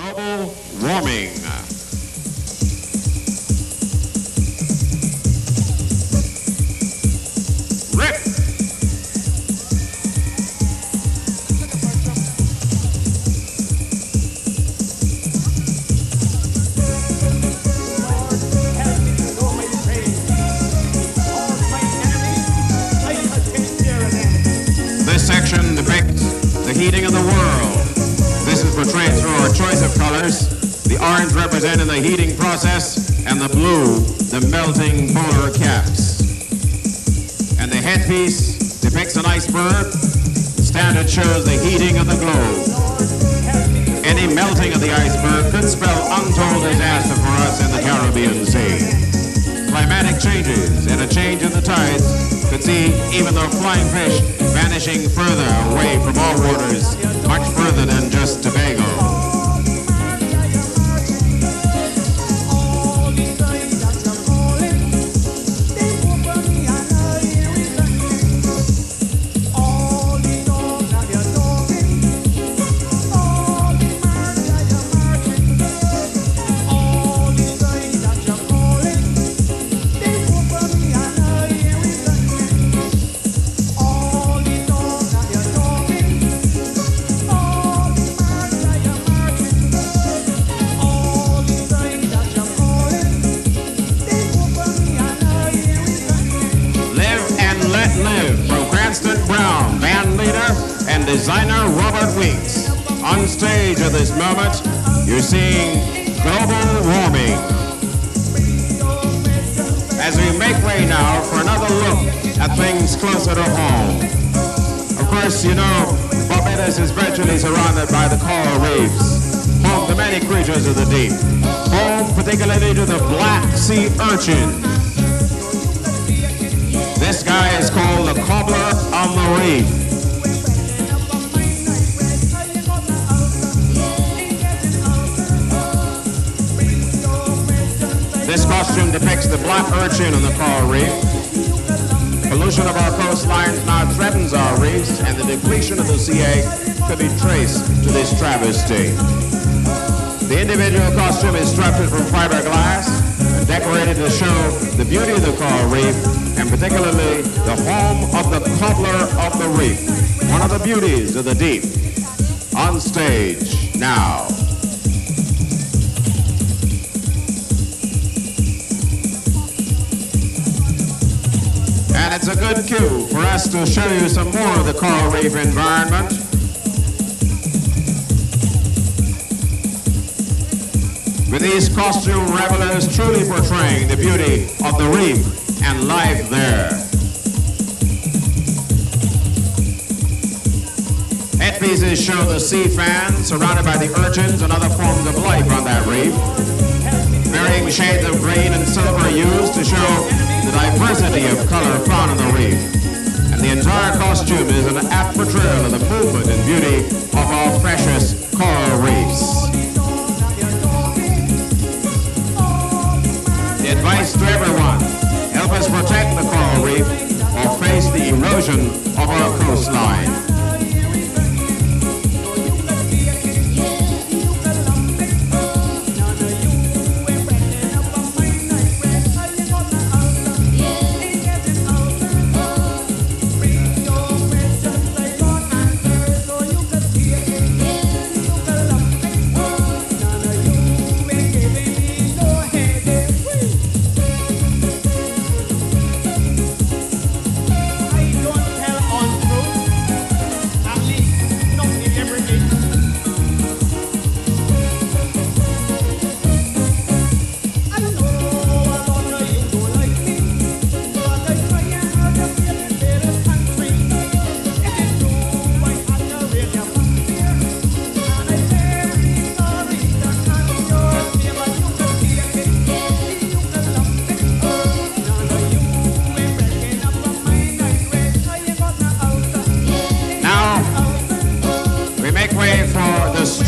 Global warming. Rip! This section depicts the heating of the world. Of colors. The orange representing the heating process, and the blue, the melting polar caps. And the headpiece depicts an iceberg. The standard shows the heating of the globe. Any melting of the iceberg could spell untold disaster for us in the Caribbean Sea. Climatic changes and a change in the tides could see even the flying fish vanishing further away from our waters, much further than just Tobago. On stage at this moment, you're seeing global warming. As we make way now for another look at things closer to home. Of course, you know, Barbados is virtually surrounded by the coral reefs, home to many creatures of the deep, home particularly to the black sea urchin, this guy is called the cobbler costume depicts the black urchin on the coral reef. Pollution of our coastlines now threatens our reefs, and the depletion of the egg could be traced to this travesty. The individual costume is structured from fiberglass and decorated to show the beauty of the coral reef and particularly the home of the cobbler of the reef, one of the beauties of the deep. On stage now. And it's a good cue for us to show you some more of the coral reef environment. with these costume revelers truly portraying the beauty of the reef and life there. Headpieces show the sea fan surrounded by the urchins and other forms of life on that reef. Varying shades of green and silver used to show the diversity of color found on the reef. And the entire costume is an apt portrayal of the movement and beauty of our precious coral reefs. The advice to everyone,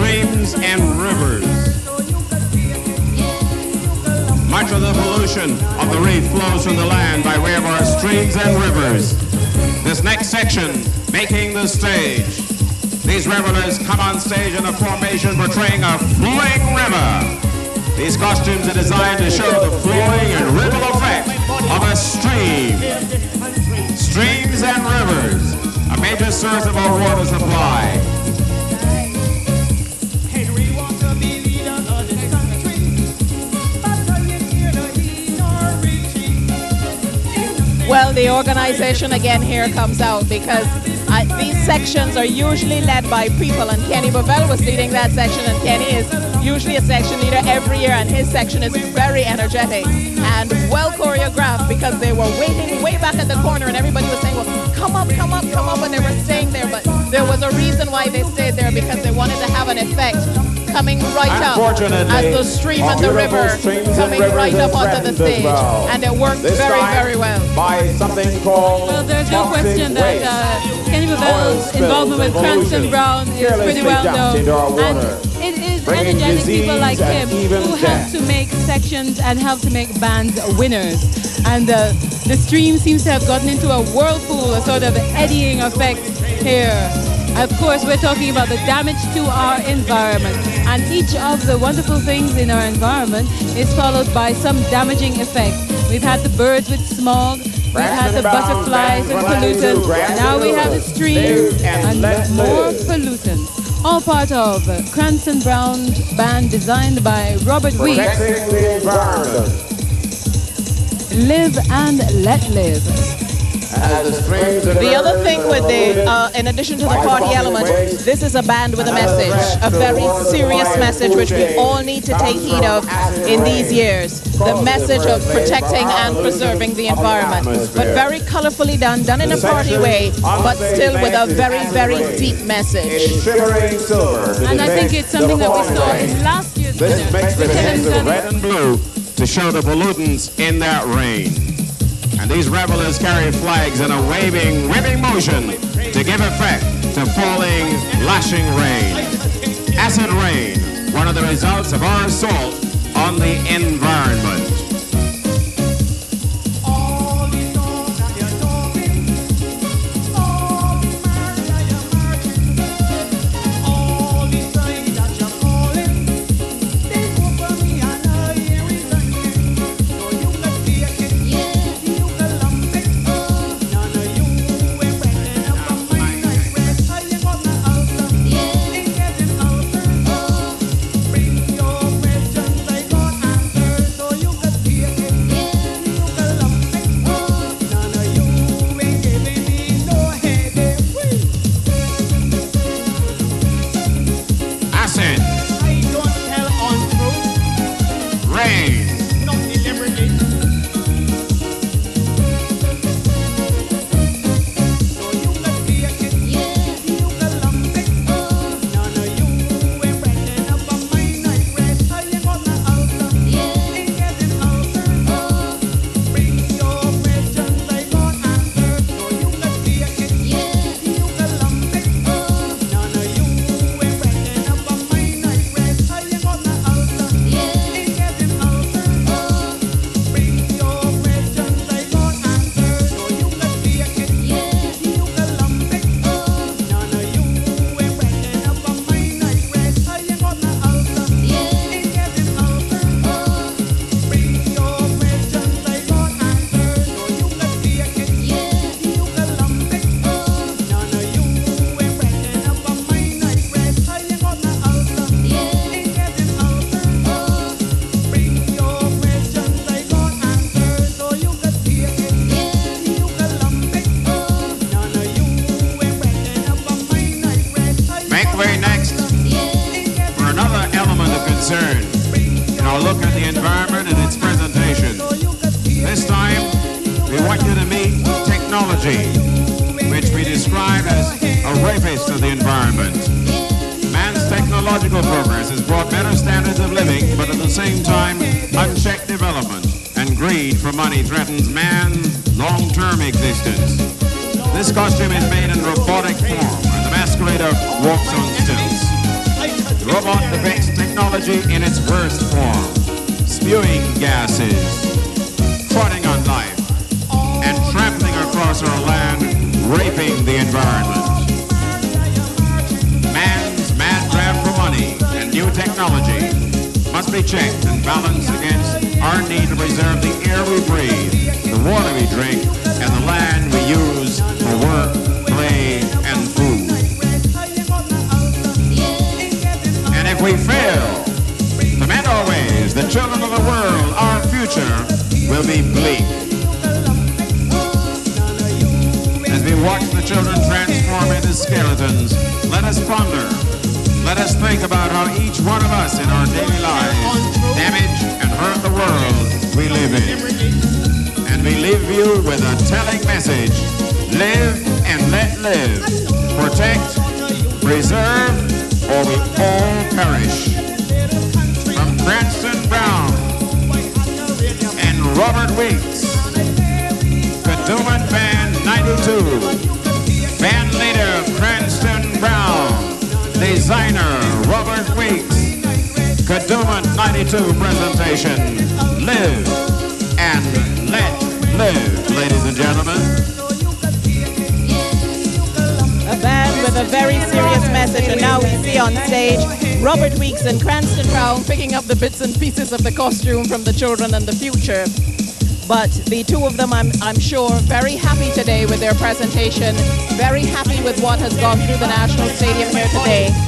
streams and rivers. Much of the pollution of the reef flows from the land by way of our streams and rivers. This next section, making the stage. These revelers come on stage in a formation portraying a flowing river. These costumes are designed to show the flowing and ripple effect of a stream. Streams and rivers, a major source of our water supply. Well, the organization again here comes out because uh, these sections are usually led by people, and Kenny Bovell was leading that section, and Kenny is usually a section leader every year, and his section is very energetic and well choreographed because they were waiting way back at the corner, and everybody was saying, "Well, come up, come up, come up," and they were staying there. But there was a reason why they stayed there because they wanted to have an effect coming right up as the stream and the river coming right up onto the stage, well. and it worked this very, very well. By something called well, there's no question that uh, Kenny Bovell's involvement with Cranston Brown is pretty well known, and it is energetic people like him who help to make sections and help to make bands winners. And uh, the stream seems to have gotten into a whirlpool, a sort of eddying effect here. Of course, we're talking about the damage to our environment. And each of the wonderful things in our environment is followed by some damaging effect. We've had the birds with smog, we've had the butterflies and pollutants, now we have the streams and more pollutants. All part of Cranston Brown band designed by Robert Weeks. Live and let live. The other thing with the, uh, in addition to the party element, this is a band with a message, a very serious message which we all need to take heed of in these years. The message of protecting and preserving the environment. But very colorfully done, done in a party way, but still with a very, very deep message. And I think it's something that we saw in last year's dinner. Red and blue to show the pollutants in that rain. And these revelers carry flags in a waving, whipping motion to give effect to falling, lashing rain. Acid rain, one of the results of our assault on the environment. which we describe as a rapist of the environment. Man's technological progress has brought better standards of living, but at the same time, unchecked development and greed for money threatens man's long-term existence. This costume is made in robotic form, and the masquerader walks on stilts. The robot depicts technology in its worst form, spewing gases, prodding on life our land, raping the environment. Man's mad grab for money and new technology must be checked and balanced against our need to preserve the air we breathe, the water we drink, and the land we use for work, play, and food. And if we fail to mend our ways, the children of the world, our future, will be bleak. Watch the children transform into skeletons, let us ponder. Let us think about how each one of us in our daily lives damage and hurt the world we live in. And we leave you with a telling message. Live and let live. Protect, preserve, or we all perish. From Cranston Brown and Robert Weeks, 92, band leader Cranston Brown, designer Robert Weeks, Kadooment 92 presentation, Live and Let Live, ladies and gentlemen. A band with a very serious message, and now we see on stage Robert Weeks and Cranston Brown picking up the bits and pieces of the costume from the children and the future. But the two of them, I'm, I'm sure, very happy today with their presentation, very happy with what has gone through the National Stadium here today.